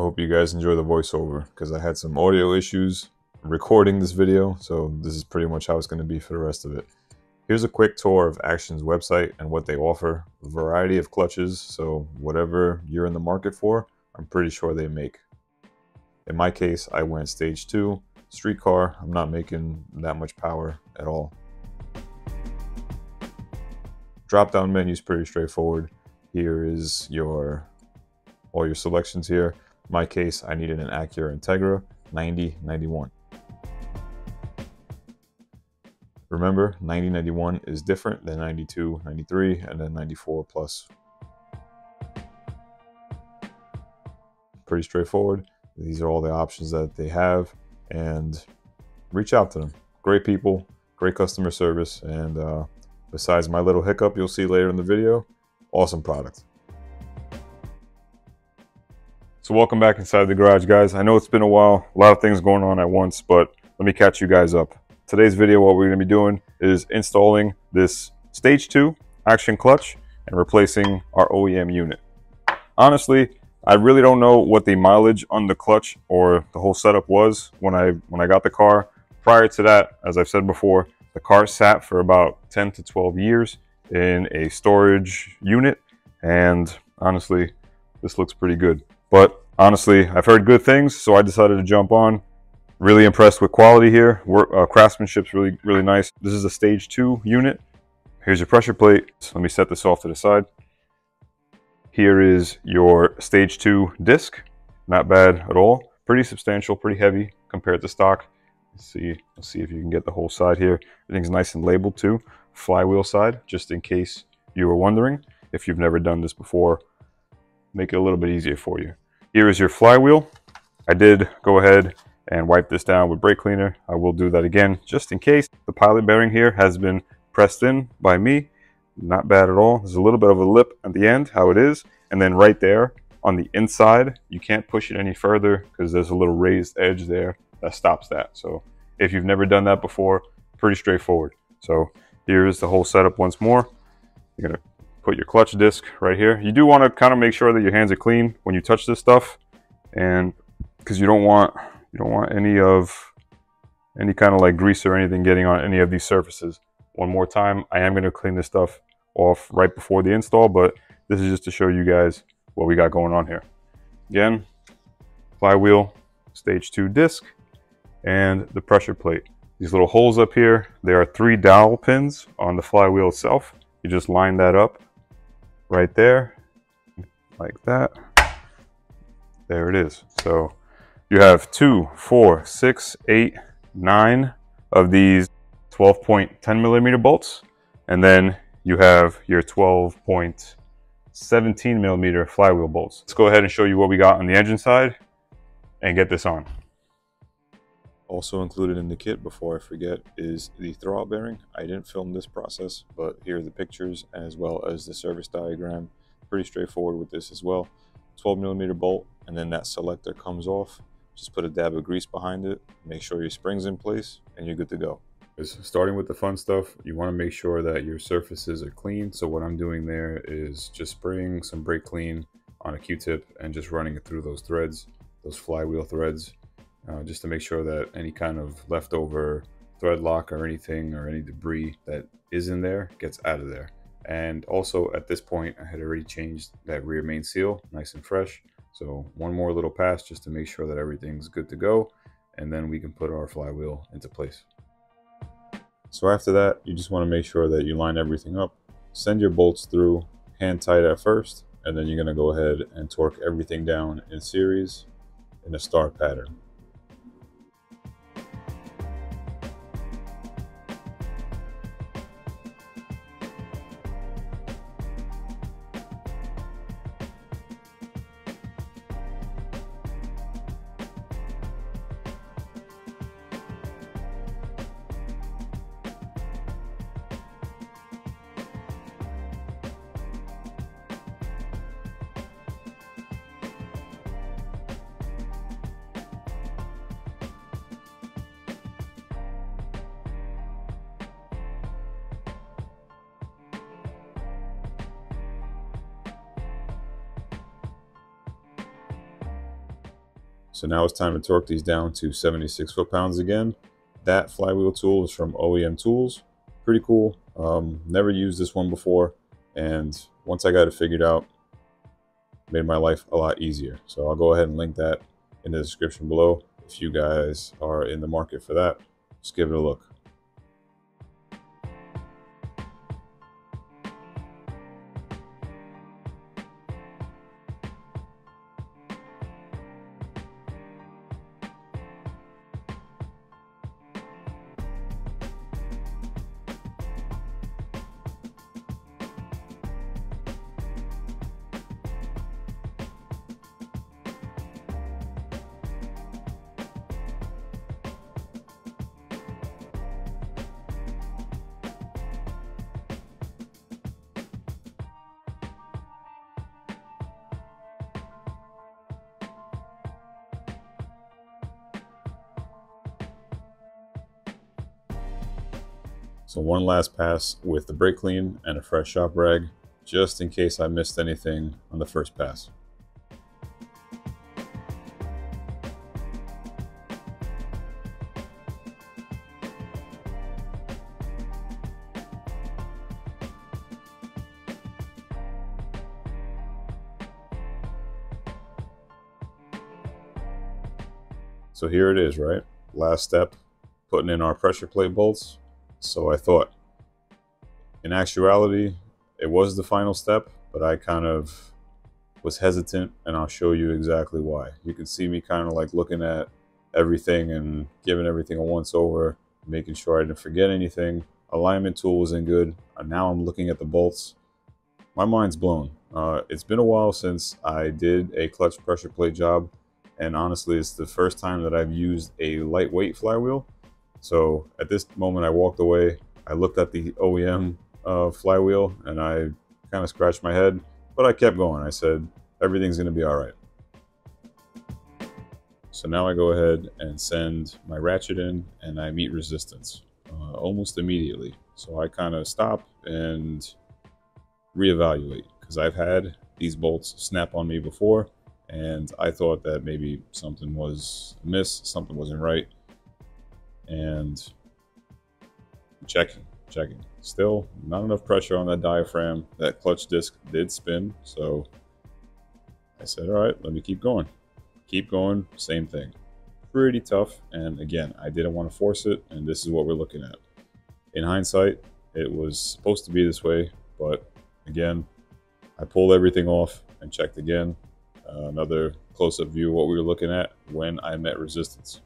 I hope you guys enjoy the voiceover because I had some audio issues recording this video, so this is pretty much how it's going to be for the rest of it. Here's a quick tour of Action's website and what they offer. A variety of clutches, so whatever you're in the market for, I'm pretty sure they make. In my case, I went stage two, streetcar. I'm not making that much power at all. Drop down menu is pretty straightforward. Here is your all your selections here. My case, I needed an Acura Integra 9091. Remember, 9091 is different than 92, 93, and then 94 plus. Pretty straightforward. These are all the options that they have, and reach out to them. Great people, great customer service, and uh, besides my little hiccup you'll see later in the video, awesome product. So welcome back inside the garage, guys. I know it's been a while, a lot of things going on at once, but let me catch you guys up. Today's video, what we're gonna be doing is installing this stage two action clutch and replacing our OEM unit. Honestly, I really don't know what the mileage on the clutch or the whole setup was when I when I got the car. Prior to that, as I've said before, the car sat for about 10 to 12 years in a storage unit and honestly, this looks pretty good. But honestly, I've heard good things, so I decided to jump on. Really impressed with quality here. Work, uh, craftsmanship's really, really nice. This is a stage two unit. Here's your pressure plate. So let me set this off to the side. Here is your stage two disc. Not bad at all. Pretty substantial, pretty heavy compared to stock. Let's see, let's see if you can get the whole side here. Everything's nice and labeled too. Flywheel side, just in case you were wondering. If you've never done this before, make it a little bit easier for you. Here is your flywheel. I did go ahead and wipe this down with brake cleaner. I will do that again just in case. The pilot bearing here has been pressed in by me. Not bad at all. There's a little bit of a lip at the end, how it is. And then right there on the inside, you can't push it any further because there's a little raised edge there that stops that. So if you've never done that before, pretty straightforward. So here is the whole setup once more. You're gonna put your clutch disc right here. You do want to kind of make sure that your hands are clean when you touch this stuff, and because you don't want you don't want any of any kind of like grease or anything getting on any of these surfaces. One more time, I am going to clean this stuff off right before the install, but this is just to show you guys what we got going on here. Again, flywheel, stage two disc, and the pressure plate. These little holes up here, there are three dowel pins on the flywheel itself. You just line that up right there, like that. There it is. So you have two, four, six, eight, nine of these 12.10 millimeter bolts. And then you have your 12.17 millimeter flywheel bolts. Let's go ahead and show you what we got on the engine side and get this on. Also included in the kit, before I forget, is the throwout bearing. I didn't film this process, but here are the pictures as well as the service diagram. Pretty straightforward with this as well. 12 millimeter bolt, and then that selector comes off. Just put a dab of grease behind it, make sure your spring's in place, and you're good to go. Starting with the fun stuff, you want to make sure that your surfaces are clean. So what I'm doing there is just spraying some brake clean on a Q-tip and just running it through those threads, those flywheel threads uh, just to make sure that any kind of leftover thread lock or anything or any debris that is in there gets out of there. And also at this point, I had already changed that rear main seal, nice and fresh. So one more little pass just to make sure that everything's good to go. And then we can put our flywheel into place. So after that, you just want to make sure that you line everything up. Send your bolts through hand tight at first, and then you're going to go ahead and torque everything down in series in a star pattern. So now it's time to torque these down to 76 foot-pounds again. That flywheel tool is from OEM Tools. Pretty cool. Um, never used this one before. And once I got it figured out, made my life a lot easier. So I'll go ahead and link that in the description below. If you guys are in the market for that, just give it a look. So one last pass with the brake clean and a fresh shop rag, just in case I missed anything on the first pass. So here it is, right? Last step, putting in our pressure plate bolts so I thought. In actuality, it was the final step, but I kind of was hesitant, and I'll show you exactly why. You can see me kind of like looking at everything and giving everything a once over, making sure I didn't forget anything. Alignment tool was in good. And now I'm looking at the bolts. My mind's blown. Uh, it's been a while since I did a clutch pressure plate job, and honestly, it's the first time that I've used a lightweight flywheel. So at this moment, I walked away. I looked at the OEM uh, flywheel and I kind of scratched my head, but I kept going. I said, everything's going to be all right. So now I go ahead and send my ratchet in and I meet resistance uh, almost immediately. So I kind of stop and reevaluate because I've had these bolts snap on me before and I thought that maybe something was amiss, something wasn't right and checking, checking. Still not enough pressure on that diaphragm. That clutch disc did spin, so I said, all right, let me keep going. Keep going, same thing. Pretty tough, and again, I didn't want to force it, and this is what we're looking at. In hindsight, it was supposed to be this way, but again, I pulled everything off and checked again. Uh, another close-up view of what we were looking at when I met resistance.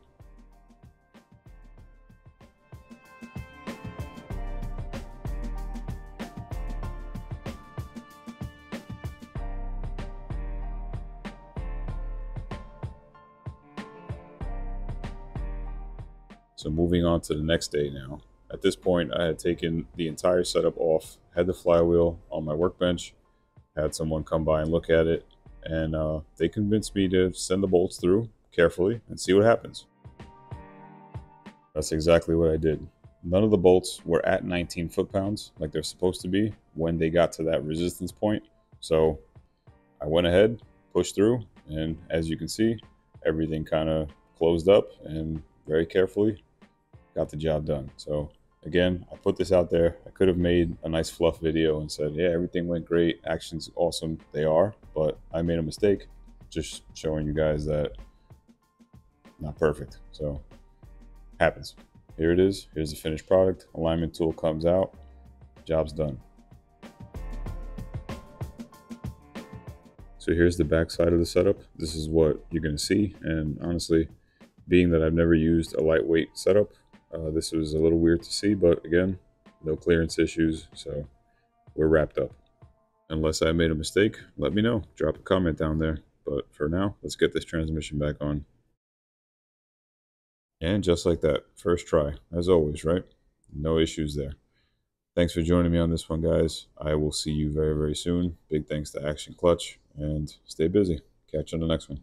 So moving on to the next day now. At this point, I had taken the entire setup off, had the flywheel on my workbench, had someone come by and look at it, and uh, they convinced me to send the bolts through carefully and see what happens. That's exactly what I did. None of the bolts were at 19 foot-pounds like they're supposed to be when they got to that resistance point. So I went ahead, pushed through, and as you can see, everything kind of closed up and very carefully got the job done. So again, I put this out there. I could have made a nice fluff video and said, yeah, everything went great. Action's awesome. They are, but I made a mistake. Just showing you guys that not perfect. So happens. Here it is. Here's the finished product. Alignment tool comes out. Job's done. So here's the back side of the setup. This is what you're going to see. And honestly, being that I've never used a lightweight setup, uh, this was a little weird to see, but again, no clearance issues, so we're wrapped up. Unless I made a mistake, let me know. Drop a comment down there. But for now, let's get this transmission back on. And just like that, first try, as always, right? No issues there. Thanks for joining me on this one, guys. I will see you very, very soon. Big thanks to Action Clutch, and stay busy. Catch you on the next one.